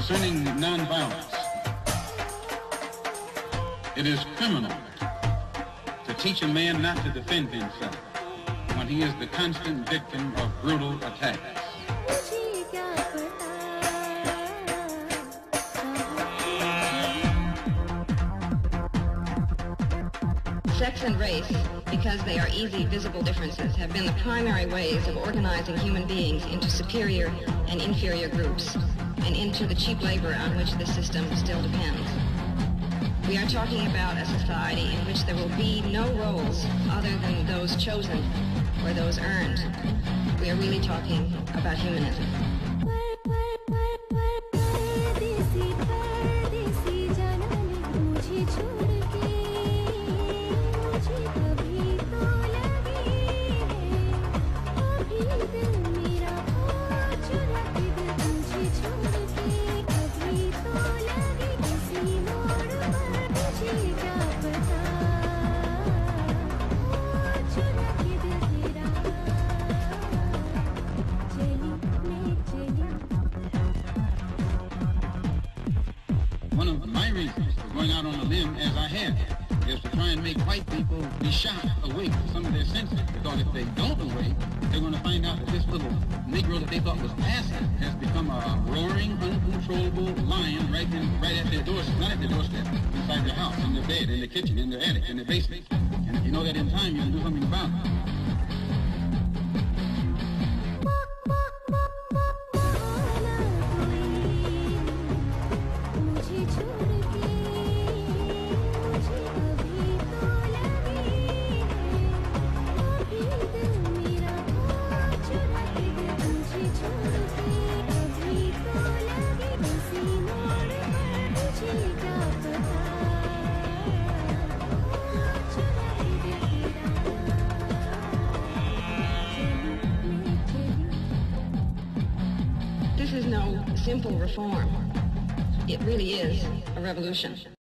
concerning nonviolence. It is criminal to teach a man not to defend himself when he is the constant victim of brutal attacks. Sex and race, because they are easy, visible differences, have been the primary ways of organizing human beings into superior and inferior groups, and into the cheap labor on which this system still depends. We are talking about a society in which there will be no roles other than those chosen or those earned. We are really talking about humanism. One of my reasons for going out on a limb as I have is to try and make white people be shocked awake to some of their senses. Because if they don't awake, they're going to find out that this little Negro that they thought was passive has become a roaring, uncontrollable lion right in, right at their doorstep, not at their doorstep, inside their house, in their bed, in their kitchen, in their attic, in their basement. And if you know that in time, you can do something about it. No simple reform. It really is a revolution.